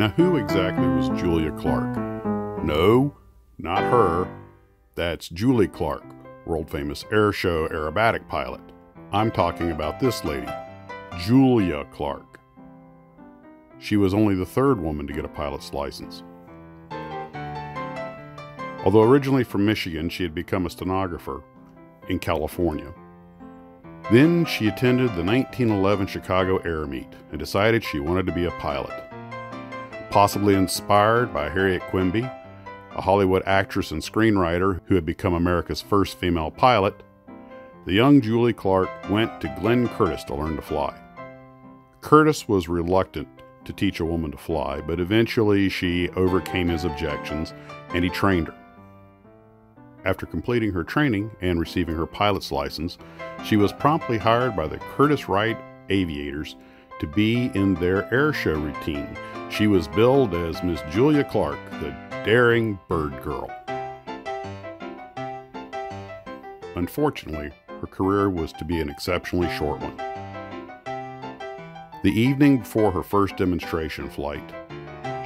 Now, who exactly was Julia Clark? No, not her. That's Julie Clark, world famous air show aerobatic pilot. I'm talking about this lady, Julia Clark. She was only the third woman to get a pilot's license. Although originally from Michigan, she had become a stenographer in California. Then she attended the 1911 Chicago Air Meet and decided she wanted to be a pilot. Possibly inspired by Harriet Quimby, a Hollywood actress and screenwriter who had become America's first female pilot, the young Julie Clark went to Glenn Curtiss to learn to fly. Curtiss was reluctant to teach a woman to fly, but eventually she overcame his objections and he trained her. After completing her training and receiving her pilot's license, she was promptly hired by the Curtiss Wright Aviators to be in their air show routine. She was billed as Miss Julia Clark, the daring bird girl. Unfortunately, her career was to be an exceptionally short one. The evening before her first demonstration flight,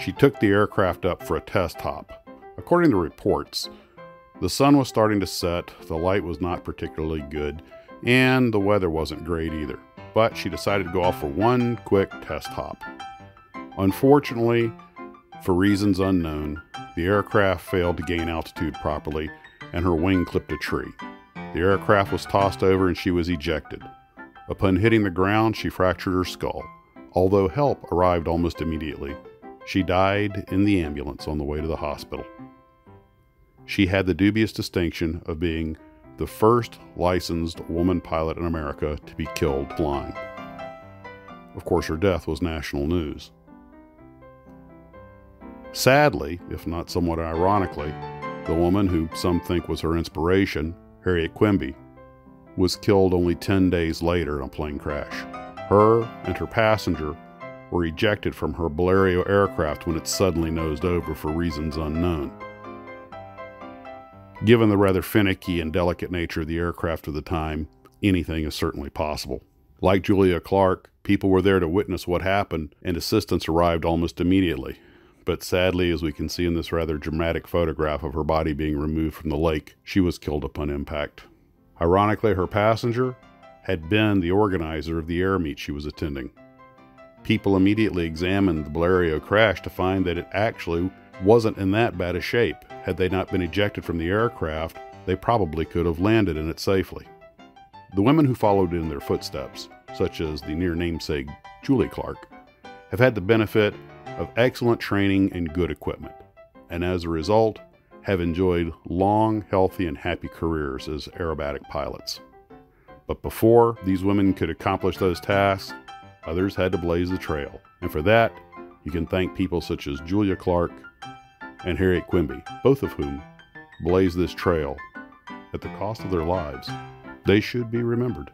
she took the aircraft up for a test hop. According to reports, the sun was starting to set, the light was not particularly good, and the weather wasn't great either. But she decided to go off for one quick test hop. Unfortunately, for reasons unknown, the aircraft failed to gain altitude properly and her wing clipped a tree. The aircraft was tossed over and she was ejected. Upon hitting the ground, she fractured her skull. Although help arrived almost immediately, she died in the ambulance on the way to the hospital. She had the dubious distinction of being the first licensed woman pilot in America to be killed flying. Of course, her death was national news. Sadly, if not somewhat ironically, the woman who some think was her inspiration, Harriet Quimby, was killed only 10 days later in a plane crash. Her and her passenger were ejected from her Blériot aircraft when it suddenly nosed over for reasons unknown. Given the rather finicky and delicate nature of the aircraft of the time, anything is certainly possible. Like Julia Clark, people were there to witness what happened, and assistance arrived almost immediately. But sadly, as we can see in this rather dramatic photograph of her body being removed from the lake, she was killed upon impact. Ironically, her passenger had been the organizer of the air meet she was attending. People immediately examined the Blériot crash to find that it actually wasn't in that bad a shape. Had they not been ejected from the aircraft, they probably could have landed in it safely. The women who followed in their footsteps, such as the near namesake Julie Clark, have had the benefit of excellent training and good equipment, and as a result, have enjoyed long, healthy, and happy careers as aerobatic pilots. But before these women could accomplish those tasks, others had to blaze the trail, and for that, you can thank people such as Julia Clark and Harriet Quimby, both of whom blazed this trail at the cost of their lives. They should be remembered.